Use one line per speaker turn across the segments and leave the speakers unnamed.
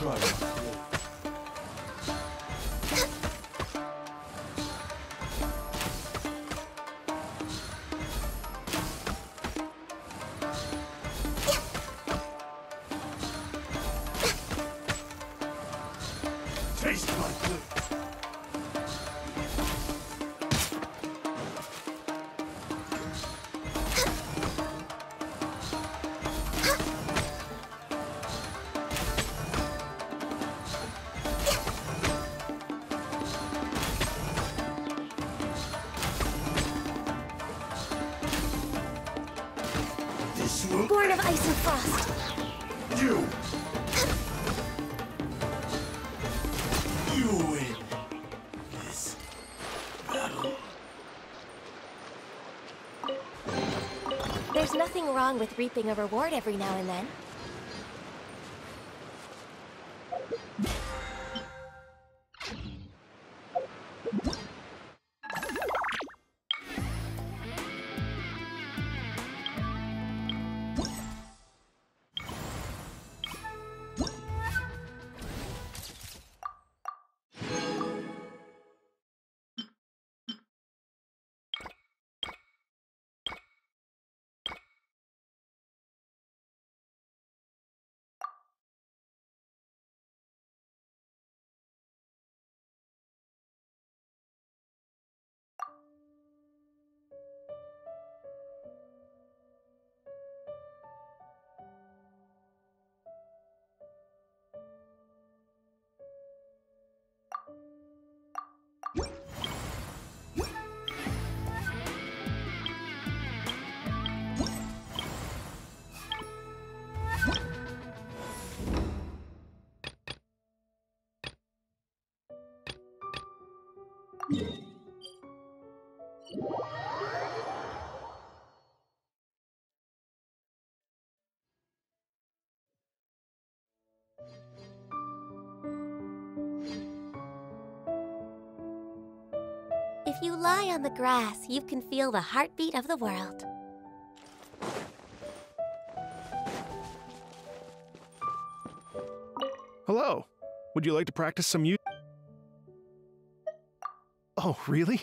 Let me
You! You win this battle.
There's nothing wrong with reaping a reward every now and then. You lie on the grass, you can feel the heartbeat of the world.
Hello. Would you like to practice some music? Oh, really?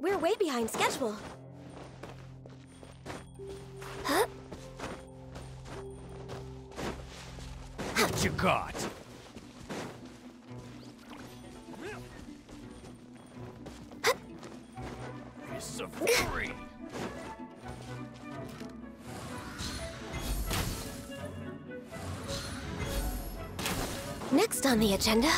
We're way behind schedule.
caught. It's a fury.
Next on the agenda,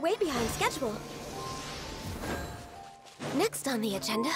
way behind schedule. Next on the agenda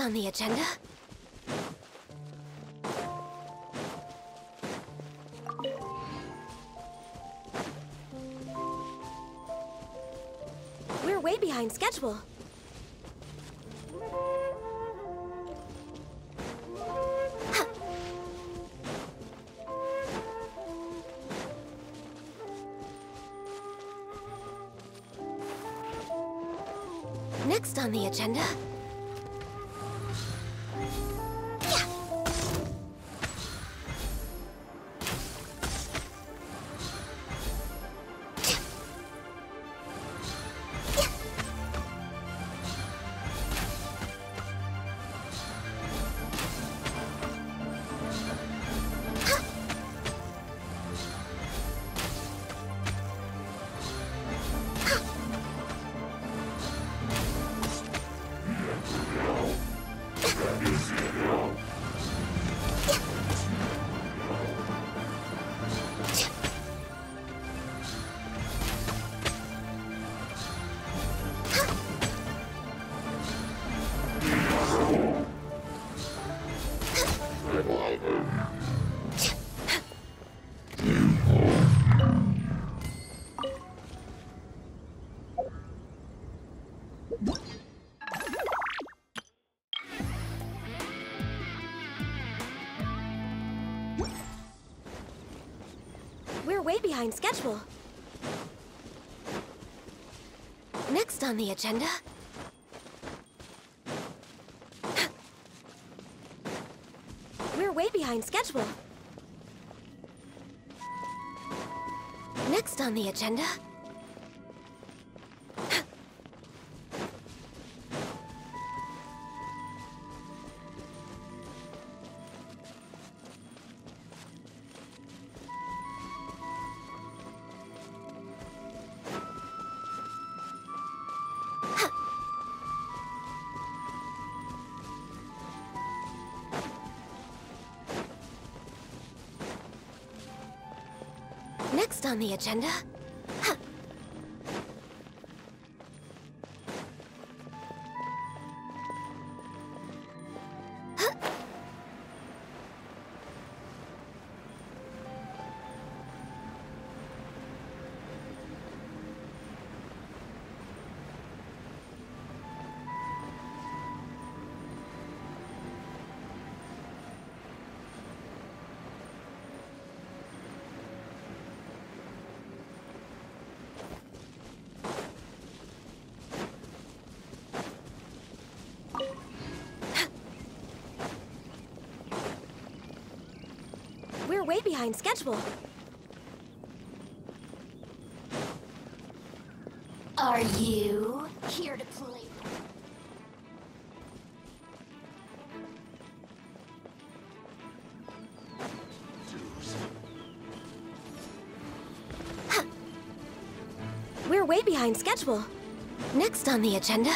On the agenda. We're way behind schedule. Behind schedule. Next on the agenda. We're way behind schedule. Next on the agenda. On the agenda. Way behind schedule.
Are you here to play?
We're way behind schedule. Next on the agenda.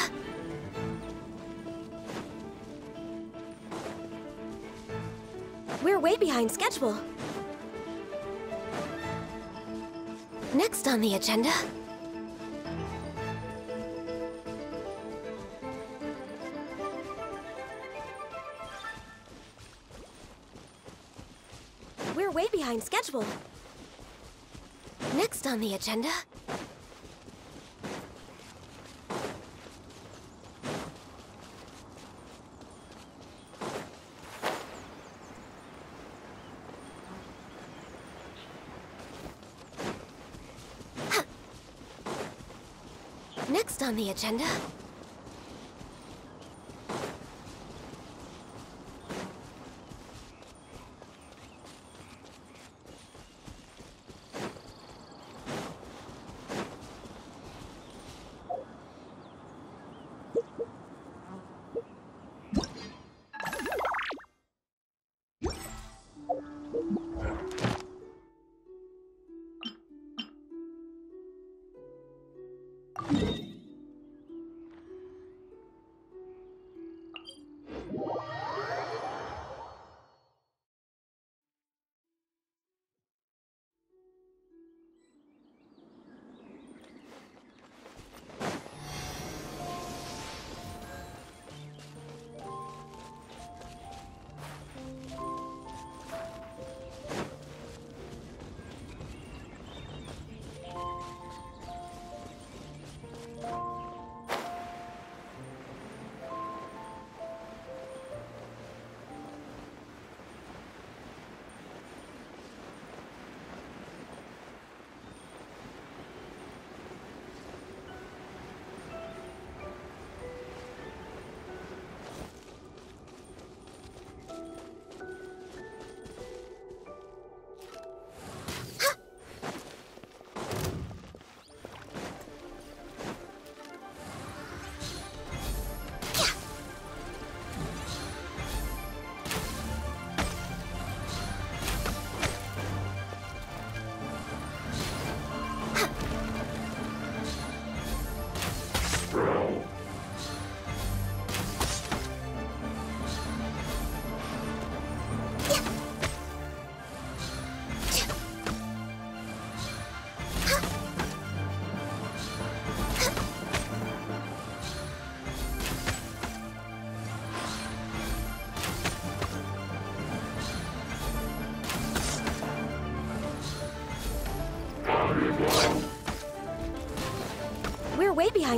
We're way behind schedule. Next on the agenda. We're way behind schedule. Next on the agenda. Next on the agenda.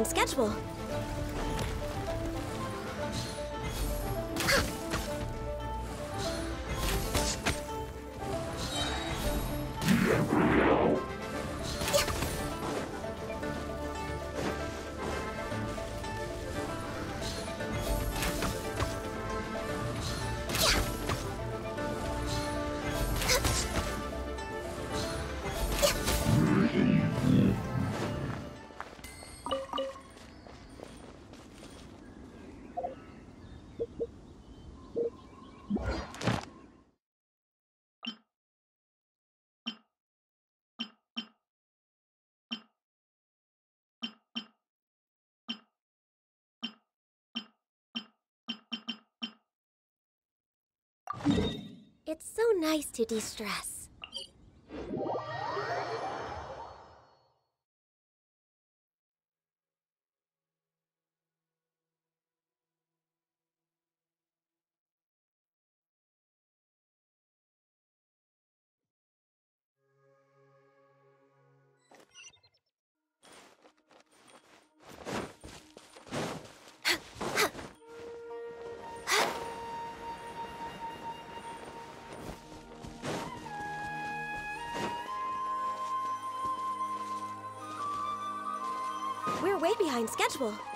Schedule. It's so nice to de-stress. Behind schedule.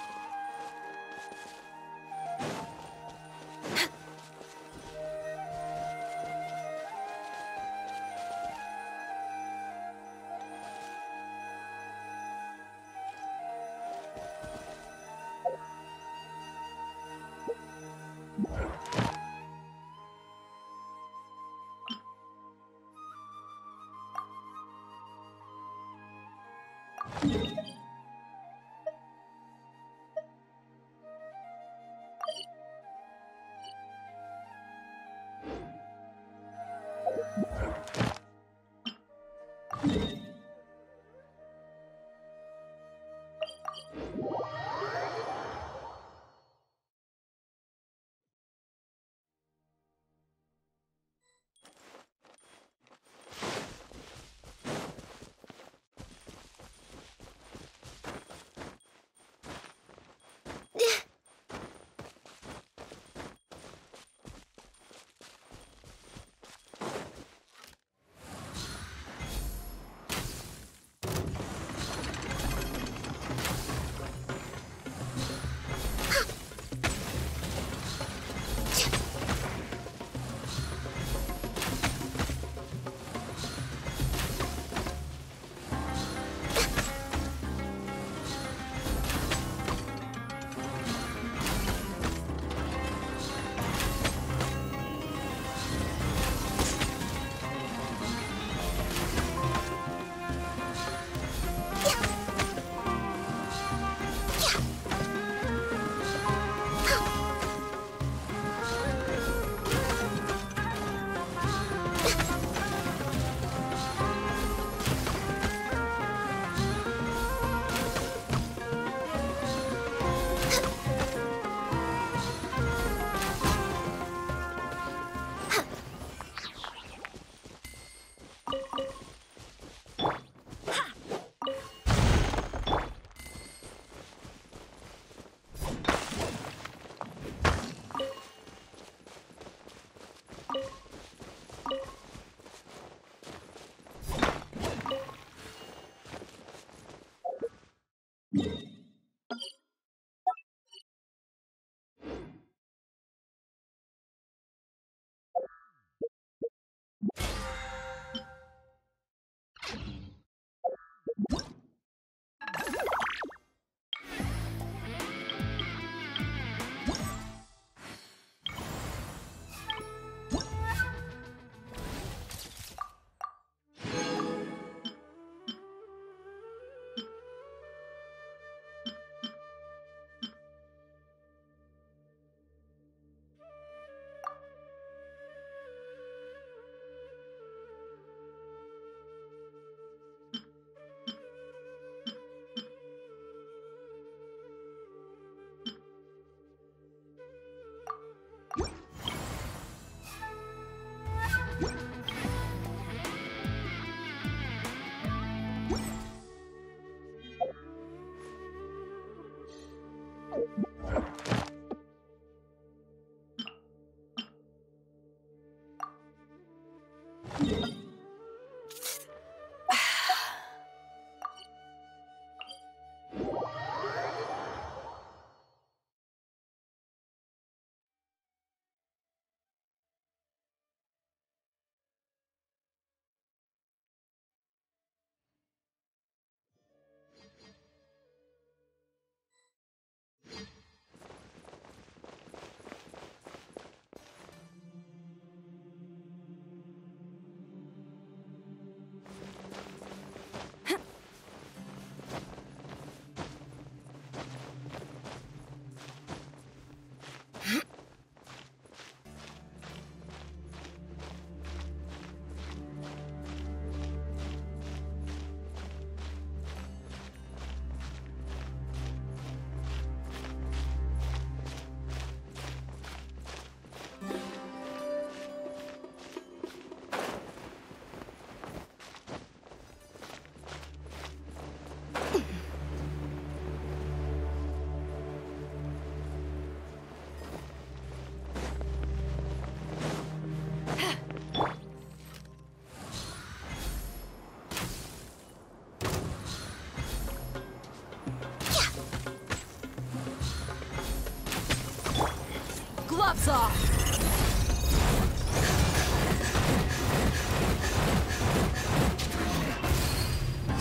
Gloves off!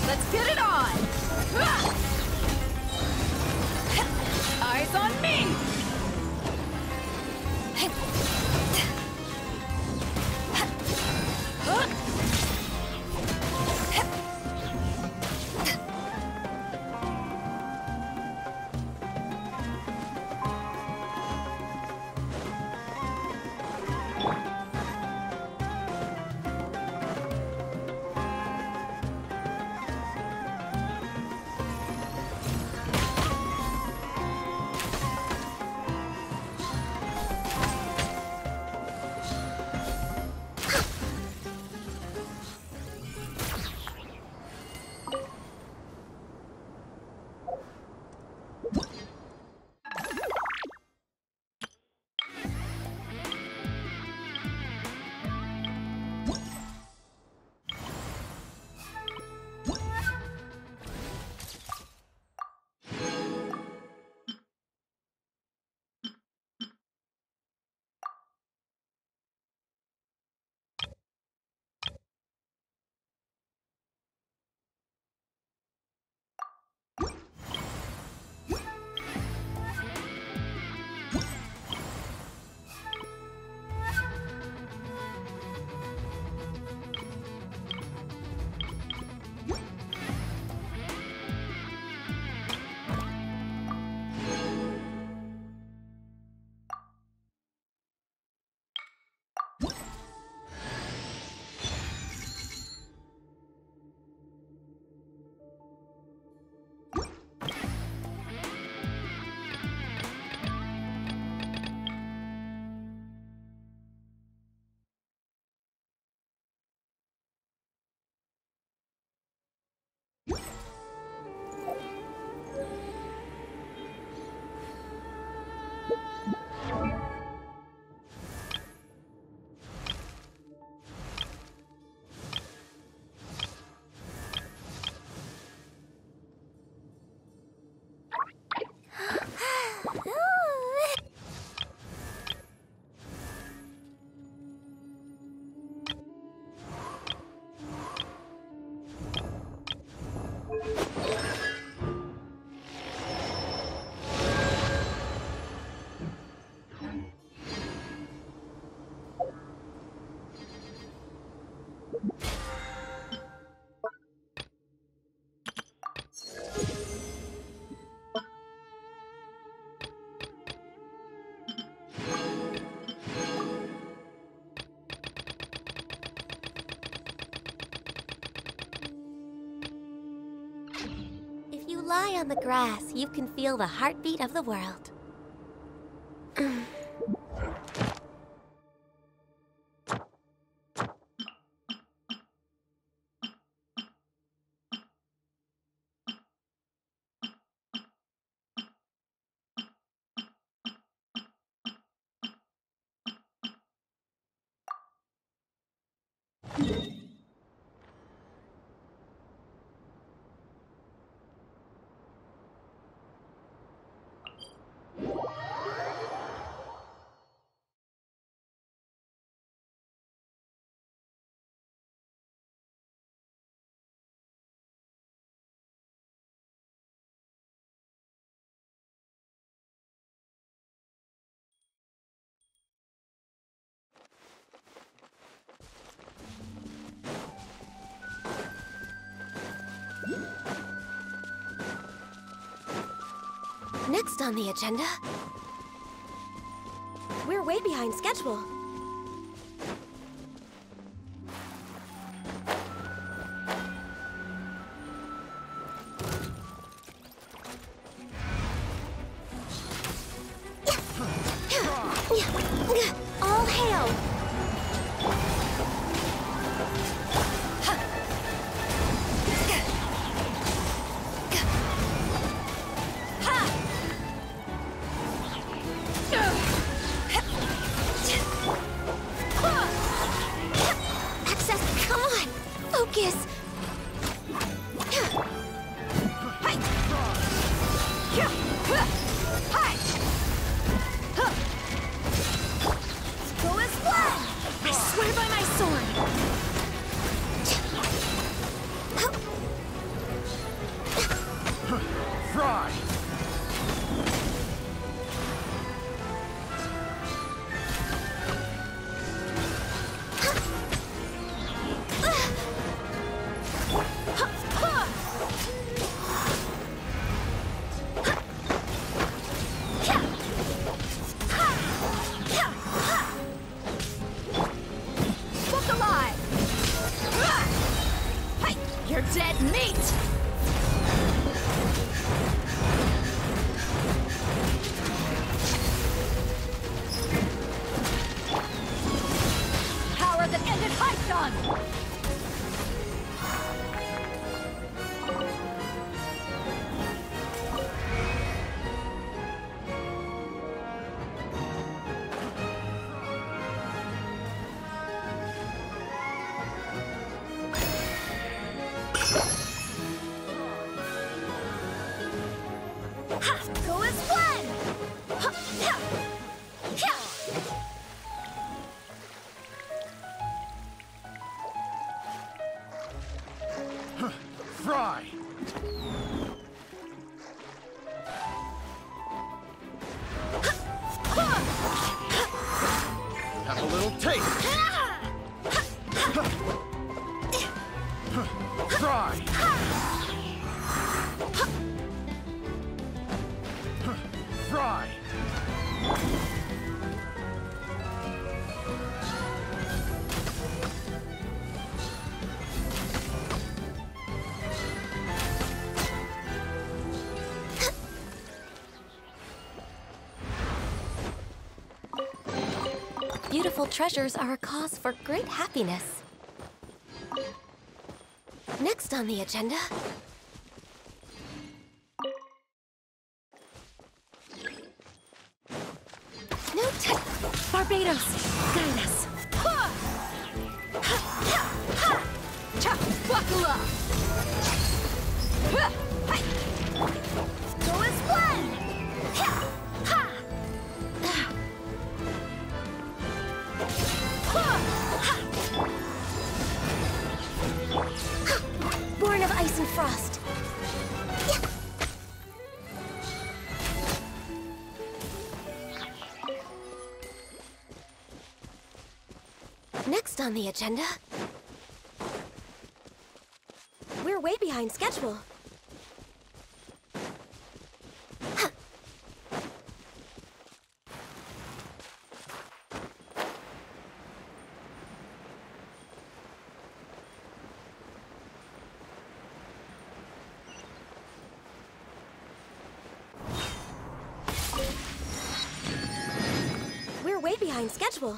Let's get it on! Eyes on me!
Lie on the grass, you can feel the heartbeat of the world. Um.
Next on the agenda, we're way behind schedule. Focus! Beautiful treasures are a cause for great happiness. Next on the agenda, the agenda, we're way behind schedule. We're way behind schedule.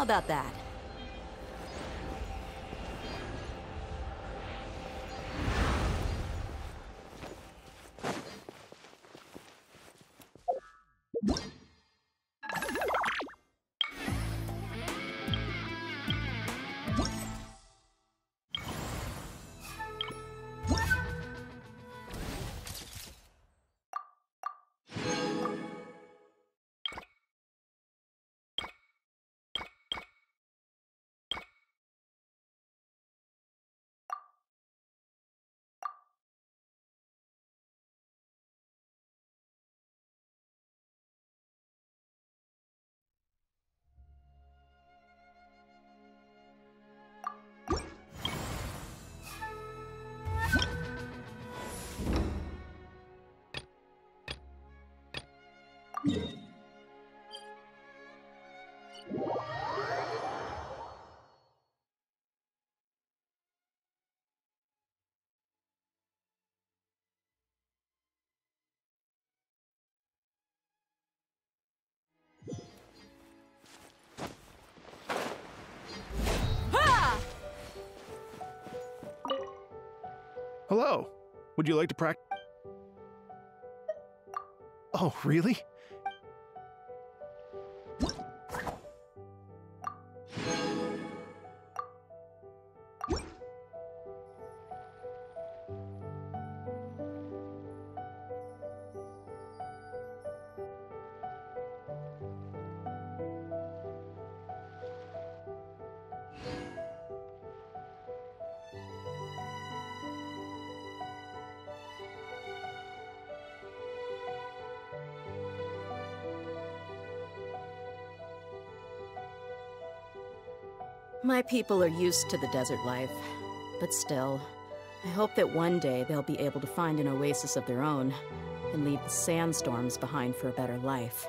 How about that?
Hello. Would you like to practice? Oh, really?
My people are used to the desert life, but still, I hope that one day they'll be able to find an oasis of their own and leave the sandstorms behind for a better life.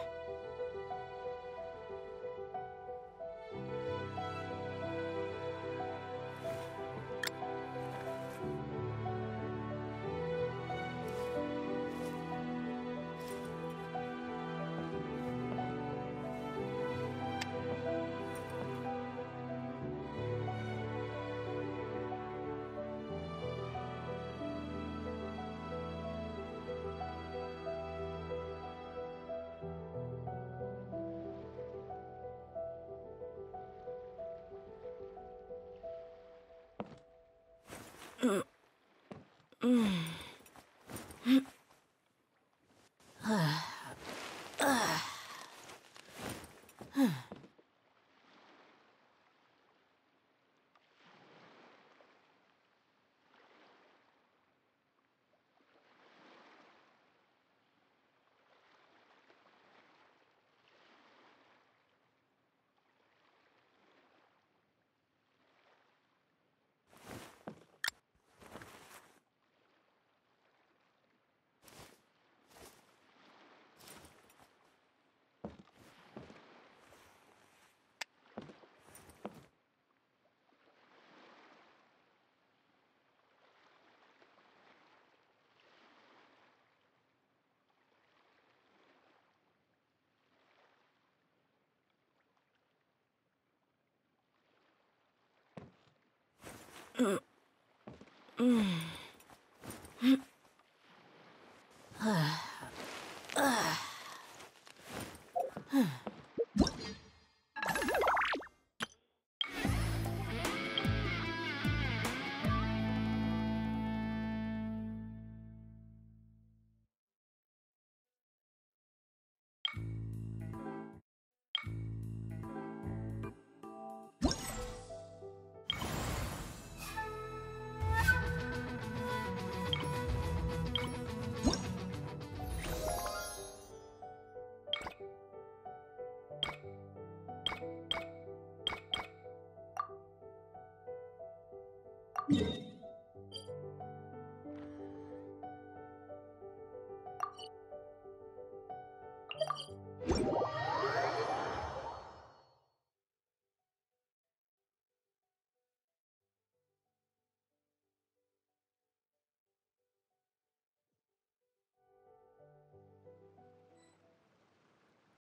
うん。うん。